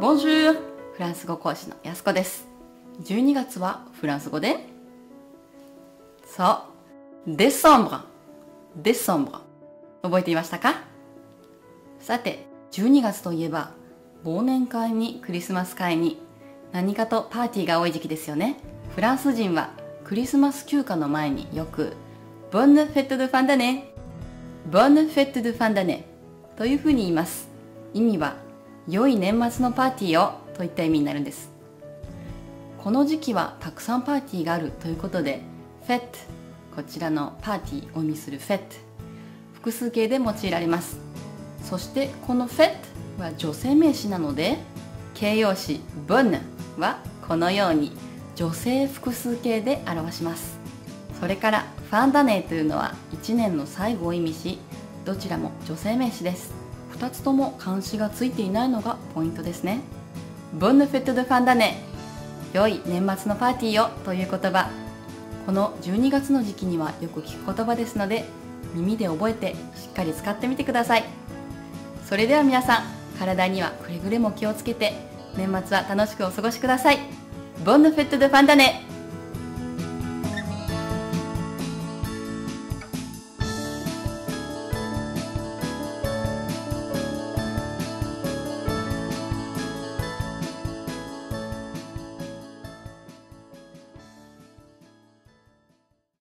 Bonjour! フランス語講師のやすこです。12月はフランス語でそう、デソンブラ。デソンブラ。覚えていましたか？さて、12月といえば、忘年会にクリスマス会に何かとパーティーが多い時期ですよね。フランス人はクリスマス休暇の前によく、ボンヌフェットドファンダネ、ボンヌフェットドファンダネというふうに言います。意味は、良い年末のパーティーをといった意味になるんです。この時期はたくさんパーティーがあるということで、フェット、こちらのパーティーを意味するフェット、複数形で用いられます。そしてこのフェットは女性名詞なので、形容詞ボンヌはこのように女性複数形で表します。それからファンダネーというのは1年の最後を意味し、どちらも女性名詞です。2つとも漢詞がついていないのがポイントですね。ボンヌフェットドファンダネ。良い年末のパーティーをという言葉。この12月の時期にはよく聞く言葉ですので耳で覚えてしっかり使ってみてください。それでは皆さん体にはくれぐれも気をつけて年末は楽しくお過ごしください。ボンヌフェットドファンダネ。